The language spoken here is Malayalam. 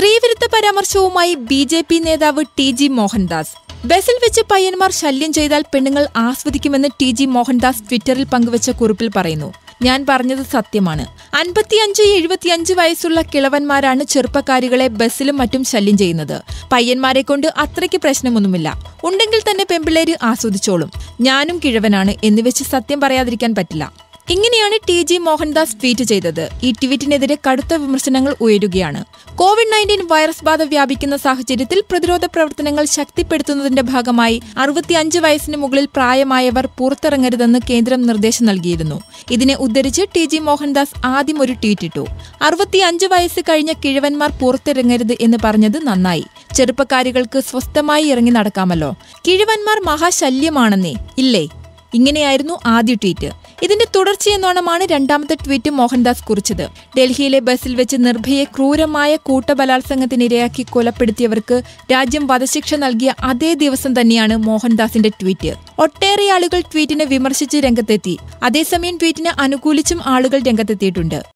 സ്ത്രീവിരുദ്ധ പരാമർശവുമായി ബി ജെ പി നേതാവ് ടി ജി മോഹൻദാസ്. ബസിൽ വെച്ച് പയ്യന്മാർ ശല്യം ചെയ്താൽ പെണ്ണുങ്ങൾ ആസ്വദിക്കുമെന്ന് ടി ജി മോഹൻദാസ് ട്വിറ്ററിൽ പങ്കുവച്ച കുറിപ്പിൽ പറയുന്നു. ഞാൻ പറഞ്ഞത് സത്യമാണ്. അൻപത്തിയഞ്ച് എഴുപത്തിയഞ്ച് വയസ്സുള്ള കിളവന്മാരാണ് ചെറുപ്പക്കാരികളെ ബസ്സിലും മറ്റും ശല്യം ചെയ്യുന്നത്. പയ്യന്മാരെ കൊണ്ട് അത്രയ്ക്ക് പ്രശ്നമൊന്നുമില്ല. ഉണ്ടെങ്കിൽ തന്നെ പെമ്പിള്ളേര് ആസ്വദിച്ചോളും. ഞാനും കിഴവനാണ് എന്നുവെച്ച് സത്യം പറയാതിരിക്കാൻ പറ്റില്ല. ഇങ്ങനെയാണ് ടി ജി മോഹൻദാസ് ട്വീറ്റ് ചെയ്തത്. ഈ ട്വീറ്റിനെതിരെ കടുത്ത വിമർശനങ്ങൾ ഉയരുകയാണ്. കോവിഡ് നയന്റീൻ വൈറസ് ബാധ വ്യാപിക്കുന്ന സാഹചര്യത്തിൽ പ്രതിരോധ പ്രവർത്തനങ്ങൾ ശക്തിപ്പെടുത്തുന്നതിന്റെ ഭാഗമായി അറുപത്തിയഞ്ച് വയസ്സിന് മുകളിൽ പ്രായമായവർ പുറത്തിറങ്ങരുതെന്ന് കേന്ദ്രം നിർദ്ദേശം നൽകിയിരുന്നു. ഇതിനെ ഉദ്ധരിച്ച് ടി ജി മോഹൻദാസ് ആദ്യം ഒരു ട്വീറ്റ് ഇട്ടു അറുപത്തിയഞ്ച് വയസ്സ് കഴിഞ്ഞ കിഴവന്മാർ പുറത്തിറങ്ങരുത് എന്ന് പറഞ്ഞത് നന്നായി. ചെറുപ്പക്കാരികൾക്ക് സ്വസ്ഥമായി ഇറങ്ങി നടക്കാമല്ലോ. കിഴവന്മാർ മഹാശല്യമാണെന്നേ. ഇല്ലേ? ഇങ്ങനെയായിരുന്നു ആദ്യ ട്വീറ്റ്. ഇതിന്റെ തുടർച്ചയെന്നോണമാണ് രണ്ടാമത്തെ ട്വീറ്റ് മോഹൻദാസ് കുറിച്ചത്. ഡൽഹിയിലെ ബസ്സിൽ വെച്ച് നിർഭയെ ക്രൂരമായ കൂട്ടബലാത്സംഗത്തിനിരയാക്കി കൊലപ്പെടുത്തിയവർക്ക് രാജ്യം വധശിക്ഷ നൽകിയ അതേ ദിവസം തന്നെയാണ് മോഹൻദാസിന്റെ ട്വീറ്റ്. ഒട്ടേറെ ആളുകൾ ട്വീറ്റിനെ വിമർശിച്ച് രംഗത്തെത്തി. അതേസമയം ട്വീറ്റിനെ അനുകൂലിച്ചും ആളുകൾ രംഗത്തെത്തിയിട്ടുണ്ട്.